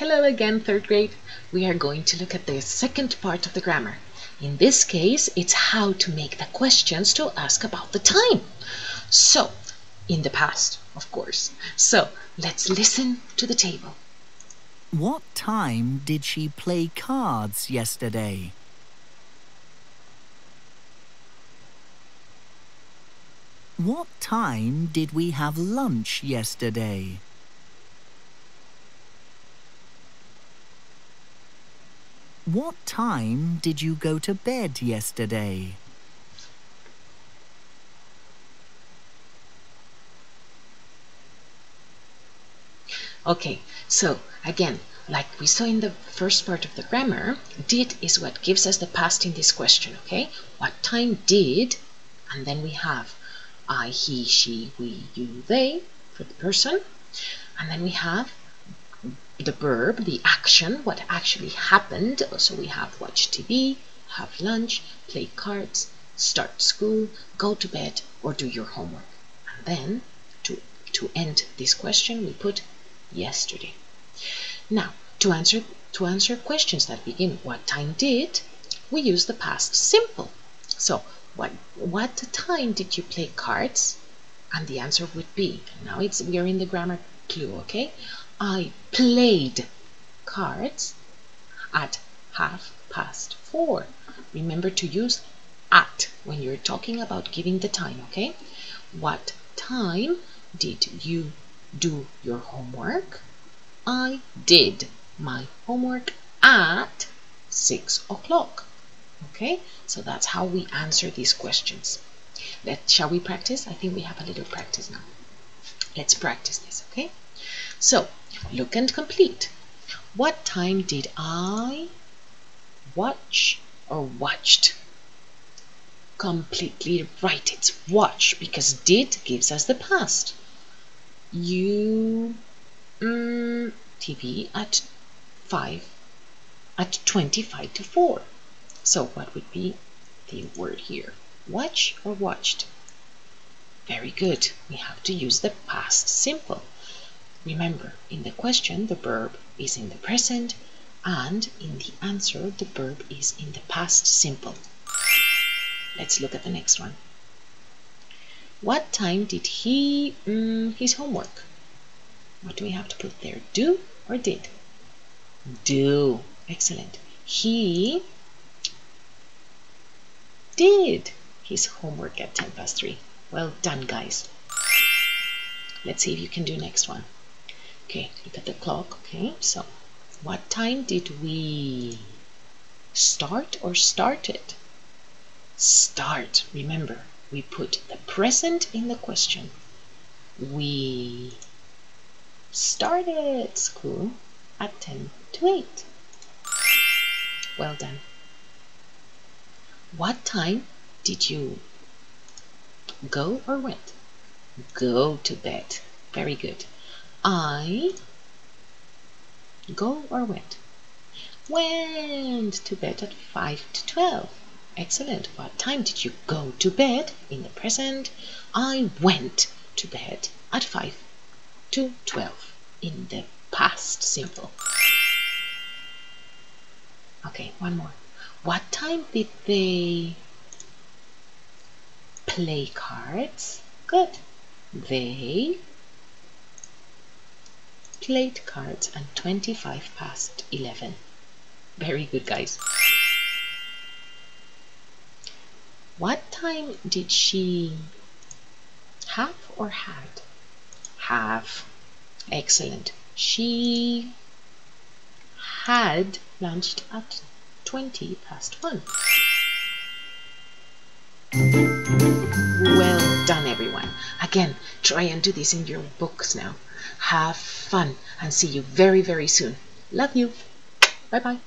Hello again, third grade. We are going to look at the second part of the grammar. In this case, it's how to make the questions to ask about the time. So, in the past, of course. So, let's listen to the table. What time did she play cards yesterday? What time did we have lunch yesterday? What time did you go to bed yesterday? Okay, so again, like we saw in the first part of the grammar, did is what gives us the past in this question, okay? What time did, and then we have I, he, she, we, you, they for the person, and then we have the verb, the action, what actually happened. So we have watch TV, have lunch, play cards, start school, go to bed, or do your homework. And then to, to end this question, we put yesterday. Now, to answer to answer questions that begin what time did, we use the past simple. So, what what time did you play cards? And the answer would be now it's we are in the grammar clue, okay? I played cards at half past four. Remember to use at when you're talking about giving the time, okay? What time did you do your homework? I did my homework at six o'clock. Okay, so that's how we answer these questions. Let shall we practice? I think we have a little practice now. Let's practice this, okay? So Look and complete. What time did I watch or watched? Completely right. It's watch because did gives us the past. You mm, TV at 5 at 25 to 4. So what would be the word here? Watch or watched? Very good. We have to use the past simple. Remember, in the question the verb is in the present and in the answer the verb is in the past simple. Let's look at the next one. What time did he mm, his homework? What do we have to put there? Do or did? Do. Excellent. He did his homework at 10 past 3. Well done, guys. Let's see if you can do next one. Okay, look at the clock. Okay, so what time did we start or started? Start. Remember, we put the present in the question. We started school at 10 to 8. Well done. What time did you go or went? Go to bed. Very good. I go or went? Went to bed at 5 to 12. Excellent. What time did you go to bed? In the present, I went to bed at 5 to 12. In the past simple. Okay, one more. What time did they play cards? Good. They played cards and 25 past 11. Very good, guys. What time did she have or had? Have. Excellent. She had lunched at 20 past 1. Well done, everyone. Again, try and do this in your books now. Have fun and see you very, very soon. Love you. Bye bye.